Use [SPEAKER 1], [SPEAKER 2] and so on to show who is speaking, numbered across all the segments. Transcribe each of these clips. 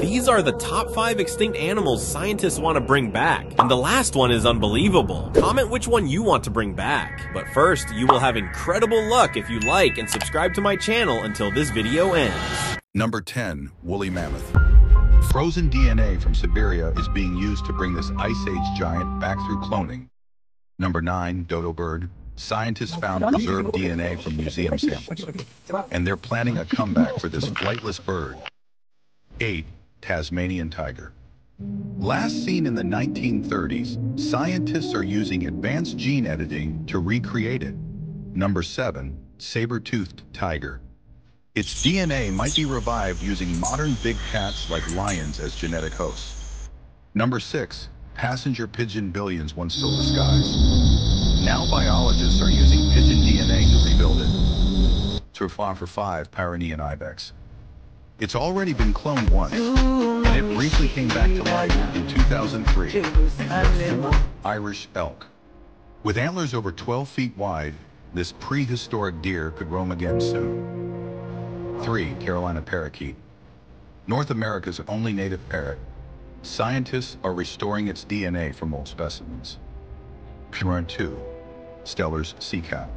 [SPEAKER 1] These are the top 5 extinct animals scientists want to bring back, and the last one is unbelievable. Comment which one you want to bring back. But first, you will have incredible luck if you like and subscribe to my channel until this video ends.
[SPEAKER 2] Number 10. Woolly Mammoth. Frozen DNA from Siberia is being used to bring this Ice Age giant back through cloning. Number 9. Dodo Bird. Scientists found preserved DNA from museum samples, and they're planning a comeback for this flightless bird. 8. Tasmanian Tiger. Last seen in the 1930s, scientists are using advanced gene editing to recreate it. Number 7. Saber-toothed Tiger. Its DNA might be revived using modern big cats like lions as genetic hosts. Number 6. Passenger pigeon billions once filled the skies. Now biologists are using pigeon DNA to rebuild it. Turfa for 5 Pyrenean Ibex. It's already been cloned once, and it briefly came back to life in 2003. Irish elk. With antlers over 12 feet wide, this prehistoric deer could roam again soon. 3. Carolina parakeet. North America's only native parrot. Scientists are restoring its DNA from old specimens. Purin 2. Steller's sea cat.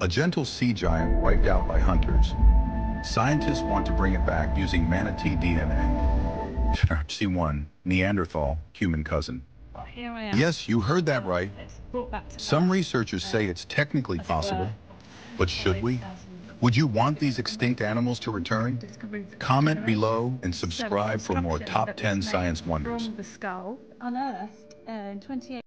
[SPEAKER 2] A gentle sea giant wiped out by hunters, Scientists want to bring it back using manatee DNA. C1, Neanderthal, human cousin. Yes, you heard that right. Some researchers say it's technically possible, but should we? Would you want these extinct animals to return? Comment below and subscribe for more top 10 science wonders.
[SPEAKER 3] From the skull unearthed uh, in 28